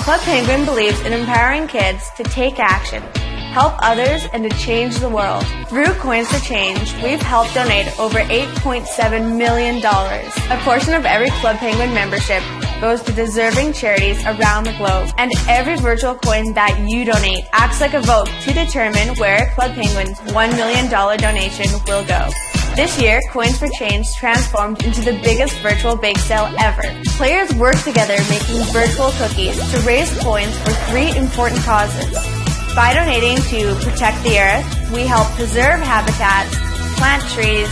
Club Penguin believes in empowering kids to take action, help others, and to change the world. Through Coins for Change, we've helped donate over $8.7 million. A portion of every Club Penguin membership goes to deserving charities around the globe, and every virtual coin that you donate acts like a vote to determine where Club Penguin's $1 million donation will go. This year, Coins for Change transformed into the biggest virtual bake sale ever. Players work together making virtual cookies to raise coins for three important causes. By donating to protect the earth, we help preserve habitats, plant trees,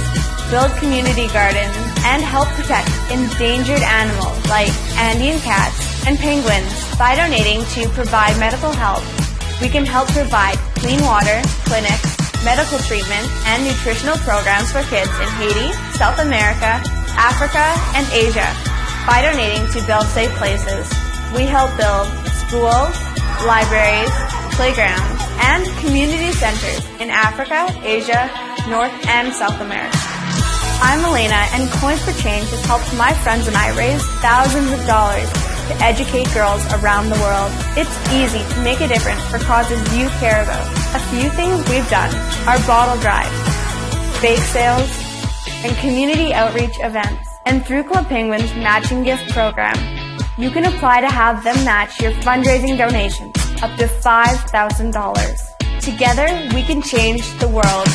build community gardens, and help protect endangered animals like Andean cats and penguins. By donating to provide medical help, we can help provide clean water, clinics, medical treatment, and nutritional programs for kids in Haiti, South America, Africa, and Asia. By donating to Build Safe Places, we help build schools, libraries, playgrounds, and community centers in Africa, Asia, North and South America. I'm Elena, and Coins for Change has helped my friends and I raise thousands of dollars to educate girls around the world. It's easy to make a difference for causes you care about. A few things we've done are bottle drives, bake sales, and community outreach events. And through Club Penguin's matching gift program, you can apply to have them match your fundraising donations up to $5,000. Together, we can change the world